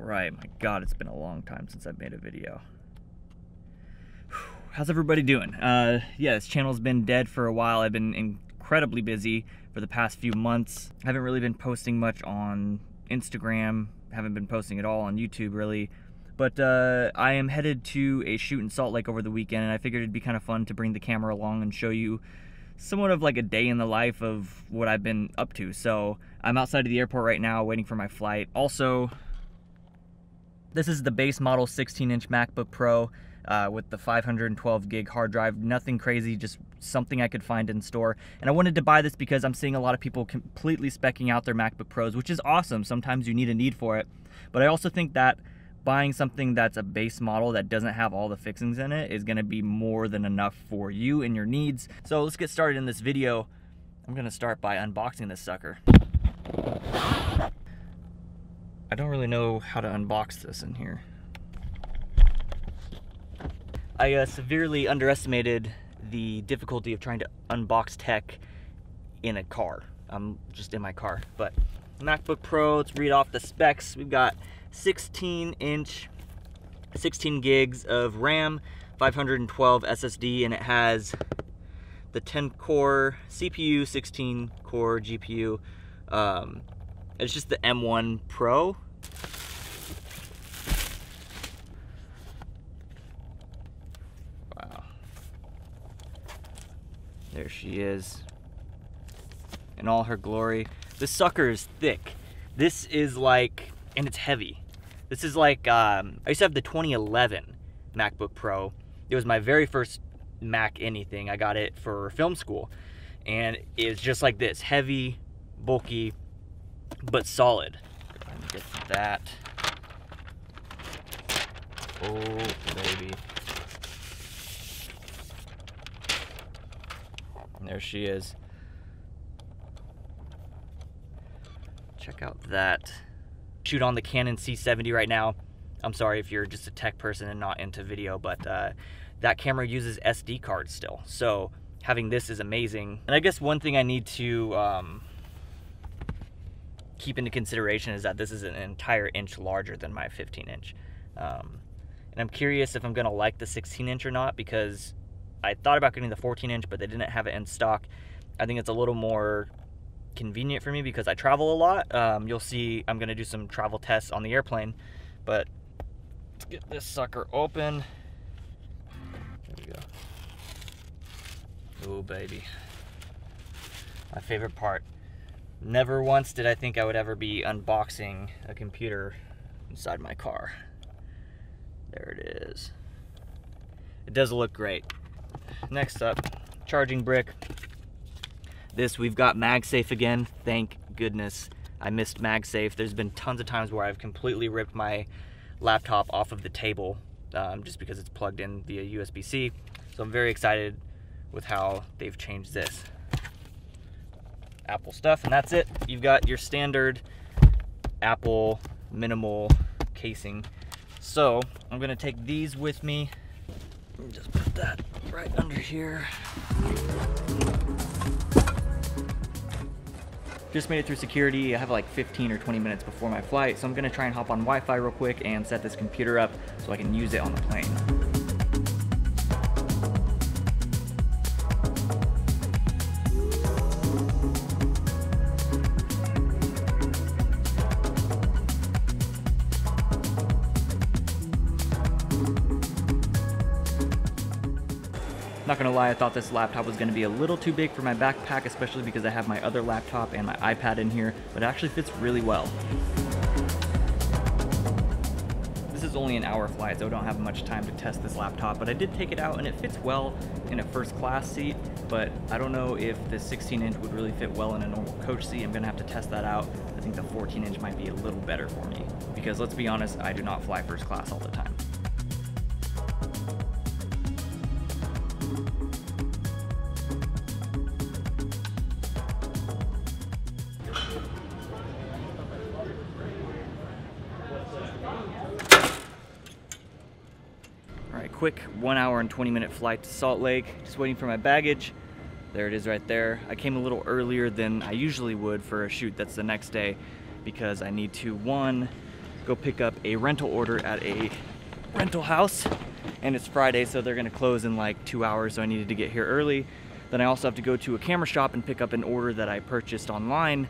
Alright, my god, it's been a long time since I've made a video. How's everybody doing? Uh, yeah, this channel's been dead for a while. I've been incredibly busy for the past few months. I haven't really been posting much on Instagram, haven't been posting at all on YouTube really. But uh, I am headed to a shoot in Salt Lake over the weekend, and I figured it'd be kind of fun to bring the camera along and show you somewhat of like a day in the life of what I've been up to. So I'm outside of the airport right now waiting for my flight. Also, this is the base model 16 inch MacBook Pro uh, with the 512 gig hard drive. Nothing crazy, just something I could find in store. And I wanted to buy this because I'm seeing a lot of people completely specking out their MacBook Pros, which is awesome. Sometimes you need a need for it. But I also think that buying something that's a base model that doesn't have all the fixings in it is gonna be more than enough for you and your needs. So let's get started in this video. I'm gonna start by unboxing this sucker. I don't really know how to unbox this in here. I uh, severely underestimated the difficulty of trying to unbox tech in a car. I'm just in my car, but MacBook Pro, let's read off the specs. We've got 16 inch, 16 gigs of RAM, 512 SSD, and it has the 10 core CPU, 16 core GPU. Um, it's just the M1 Pro. Wow. There she is. In all her glory. This sucker is thick. This is like, and it's heavy. This is like, um, I used to have the 2011 MacBook Pro. It was my very first Mac anything. I got it for film school. And it's just like this, heavy, bulky, but solid. Get that. Oh, baby. There she is. Check out that. Shoot on the Canon C70 right now. I'm sorry if you're just a tech person and not into video, but uh, that camera uses SD cards still. So having this is amazing. And I guess one thing I need to um, keep into consideration is that this is an entire inch larger than my 15 inch. Um, and I'm curious if I'm gonna like the 16 inch or not because I thought about getting the 14 inch, but they didn't have it in stock. I think it's a little more convenient for me because I travel a lot. Um, you'll see I'm gonna do some travel tests on the airplane, but let's get this sucker open. There we go. Oh baby. My favorite part. Never once did I think I would ever be unboxing a computer inside my car. There it is. It does look great. Next up, charging brick. This, we've got MagSafe again. Thank goodness I missed MagSafe. There's been tons of times where I've completely ripped my laptop off of the table um, just because it's plugged in via USB-C. So I'm very excited with how they've changed this. Apple stuff, and that's it. You've got your standard Apple minimal casing. So I'm gonna take these with me. Just put that right under here. Just made it through security. I have like 15 or 20 minutes before my flight, so I'm gonna try and hop on Wi-Fi real quick and set this computer up so I can use it on the plane. Not gonna lie, I thought this laptop was gonna be a little too big for my backpack, especially because I have my other laptop and my iPad in here, but it actually fits really well. This is only an hour flight, so I don't have much time to test this laptop, but I did take it out and it fits well in a first class seat, but I don't know if the 16 inch would really fit well in a normal coach seat. I'm gonna have to test that out. I think the 14 inch might be a little better for me, because let's be honest, I do not fly first class all the time. Quick one hour and 20 minute flight to Salt Lake. Just waiting for my baggage. There it is right there. I came a little earlier than I usually would for a shoot that's the next day because I need to, one, go pick up a rental order at a rental house and it's Friday, so they're gonna close in like two hours, so I needed to get here early. Then I also have to go to a camera shop and pick up an order that I purchased online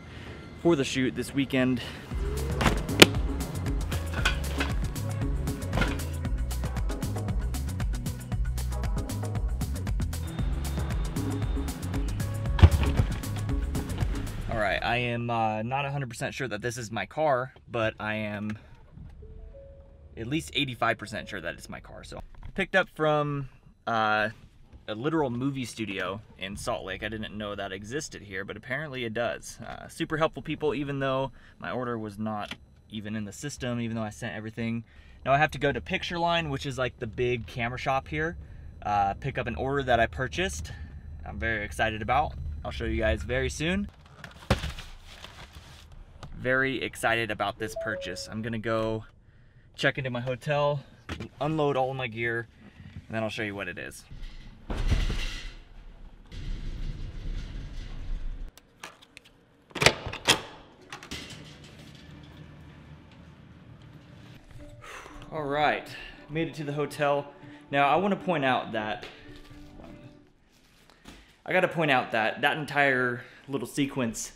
for the shoot this weekend. I am uh, not 100% sure that this is my car, but I am at least 85% sure that it's my car. So picked up from uh, a literal movie studio in Salt Lake. I didn't know that existed here, but apparently it does. Uh, super helpful people, even though my order was not even in the system, even though I sent everything. Now I have to go to Pictureline, which is like the big camera shop here, uh, pick up an order that I purchased. I'm very excited about. I'll show you guys very soon. Very excited about this purchase. I'm gonna go check into my hotel, unload all my gear, and then I'll show you what it is. All right, made it to the hotel. Now I want to point out that I got to point out that that entire little sequence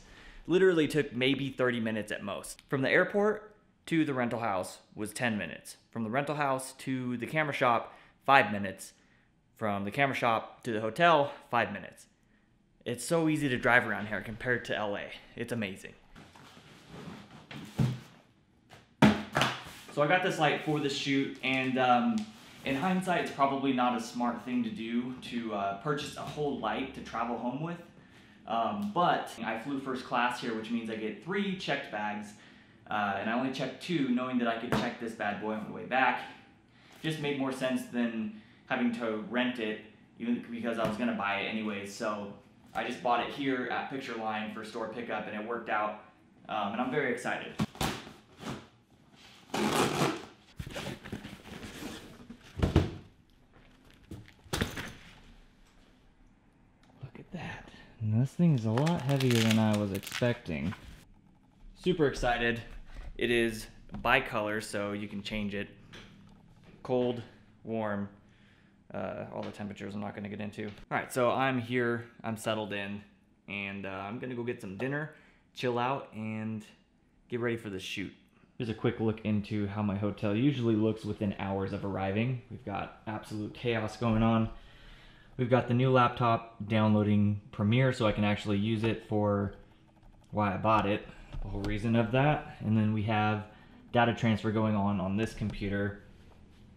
literally took maybe 30 minutes at most. From the airport to the rental house was 10 minutes. From the rental house to the camera shop, 5 minutes. From the camera shop to the hotel, 5 minutes. It's so easy to drive around here compared to LA. It's amazing. So I got this light for the shoot, and um, in hindsight, it's probably not a smart thing to do to uh, purchase a whole light to travel home with. Um, but I flew first class here, which means I get three checked bags, uh, and I only checked two, knowing that I could check this bad boy on the way back. Just made more sense than having to rent it, even because I was gonna buy it anyway. So I just bought it here at Pictureline for store pickup, and it worked out, um, and I'm very excited. this thing is a lot heavier than I was expecting. Super excited. It is bicolor, so you can change it. Cold, warm, uh, all the temperatures I'm not going to get into. All right, so I'm here, I'm settled in, and uh, I'm going to go get some dinner, chill out, and get ready for the shoot. Here's a quick look into how my hotel usually looks within hours of arriving. We've got absolute chaos going on. We've got the new laptop downloading Premiere so I can actually use it for why I bought it, the whole reason of that. And then we have data transfer going on on this computer,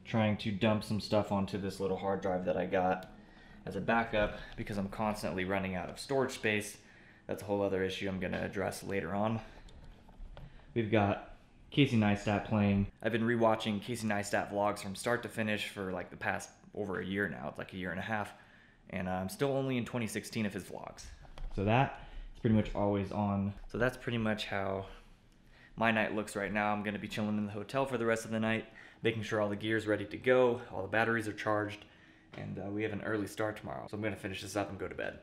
trying to dump some stuff onto this little hard drive that I got as a backup because I'm constantly running out of storage space. That's a whole other issue I'm gonna address later on. We've got Casey Neistat playing. I've been rewatching Casey Neistat vlogs from start to finish for like the past over a year now. It's like a year and a half and I'm still only in 2016 of his vlogs. So that is pretty much always on. So that's pretty much how my night looks right now. I'm gonna be chilling in the hotel for the rest of the night, making sure all the gear is ready to go, all the batteries are charged, and uh, we have an early start tomorrow. So I'm gonna finish this up and go to bed.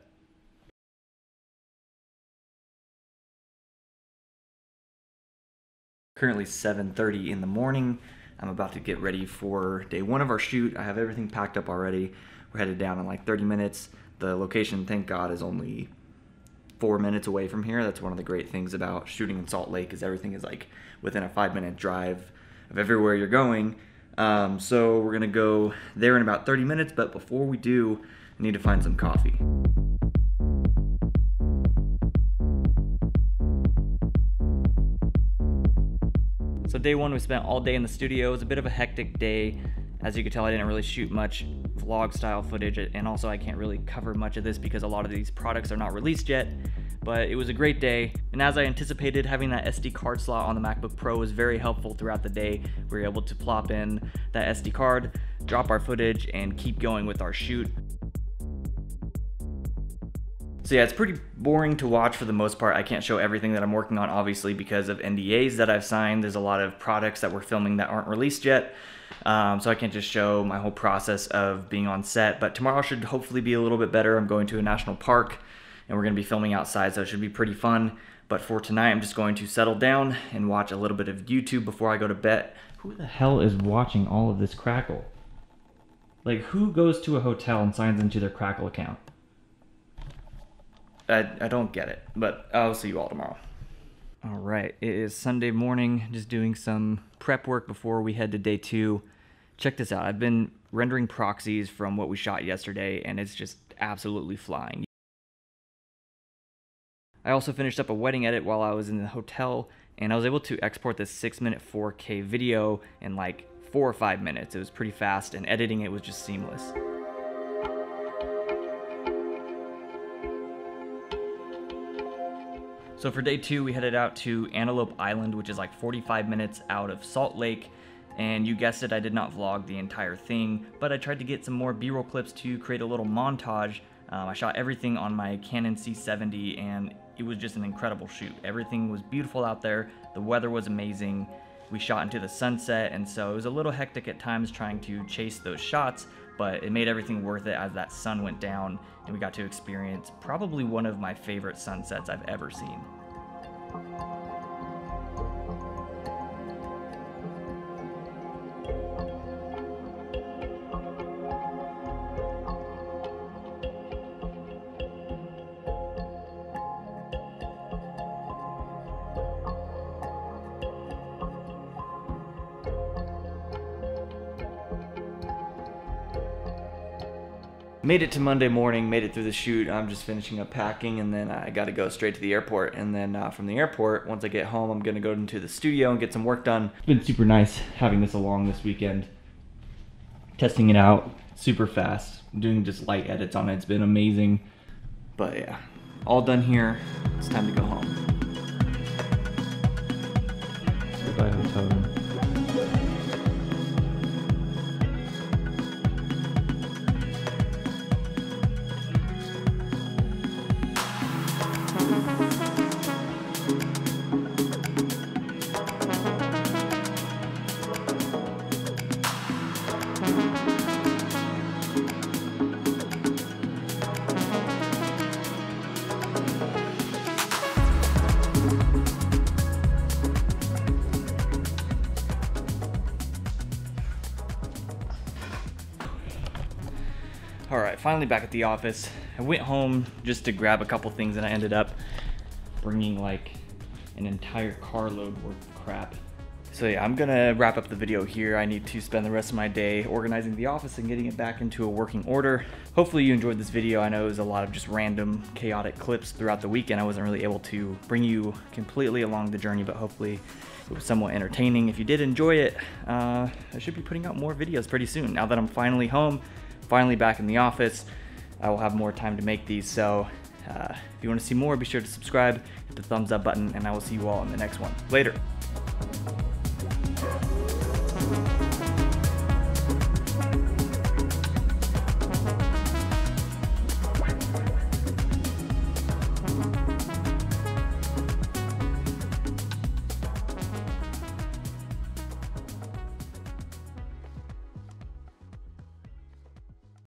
Currently 7.30 in the morning. I'm about to get ready for day one of our shoot. I have everything packed up already. We're headed down in like 30 minutes. The location, thank God, is only four minutes away from here. That's one of the great things about shooting in Salt Lake is everything is like within a five minute drive of everywhere you're going. Um, so we're gonna go there in about 30 minutes, but before we do, I need to find some coffee. So day one, we spent all day in the studio. It was a bit of a hectic day. As you can tell, I didn't really shoot much vlog style footage and also I can't really cover much of this because a lot of these products are not released yet but it was a great day. And as I anticipated having that SD card slot on the MacBook Pro was very helpful throughout the day. We were able to plop in that SD card drop our footage and keep going with our shoot so yeah, it's pretty boring to watch for the most part. I can't show everything that I'm working on, obviously, because of NDAs that I've signed. There's a lot of products that we're filming that aren't released yet. Um, so I can't just show my whole process of being on set. But tomorrow should hopefully be a little bit better. I'm going to a national park and we're going to be filming outside, so it should be pretty fun. But for tonight, I'm just going to settle down and watch a little bit of YouTube before I go to bed. Who the hell is watching all of this Crackle? Like, who goes to a hotel and signs into their Crackle account? I, I don't get it, but I'll see you all tomorrow. All right, it is Sunday morning, just doing some prep work before we head to day two. Check this out. I've been rendering proxies from what we shot yesterday, and it's just absolutely flying. I also finished up a wedding edit while I was in the hotel, and I was able to export this 6 minute 4K video in like 4 or 5 minutes. It was pretty fast, and editing it was just seamless. So for day two, we headed out to Antelope Island, which is like 45 minutes out of Salt Lake. And you guessed it, I did not vlog the entire thing, but I tried to get some more B-roll clips to create a little montage. Um, I shot everything on my Canon C70 and it was just an incredible shoot. Everything was beautiful out there, the weather was amazing. We shot into the sunset and so it was a little hectic at times trying to chase those shots, but it made everything worth it as that sun went down and we got to experience probably one of my favorite sunsets I've ever seen. Made it to Monday morning, made it through the shoot. I'm just finishing up packing, and then I got to go straight to the airport. And then uh, from the airport, once I get home, I'm gonna go into the studio and get some work done. It's been super nice having this along this weekend, testing it out super fast, doing just light edits on it. It's been amazing. But yeah, all done here. It's time to go home. Goodbye, hotel room. Finally back at the office. I went home just to grab a couple things and I ended up bringing like an entire carload worth of crap. So yeah, I'm gonna wrap up the video here. I need to spend the rest of my day organizing the office and getting it back into a working order. Hopefully you enjoyed this video. I know it was a lot of just random chaotic clips throughout the weekend. I wasn't really able to bring you completely along the journey, but hopefully it was somewhat entertaining. If you did enjoy it, uh, I should be putting out more videos pretty soon. Now that I'm finally home, finally back in the office. I will have more time to make these. So uh, if you want to see more, be sure to subscribe, hit the thumbs up button, and I will see you all in the next one. Later.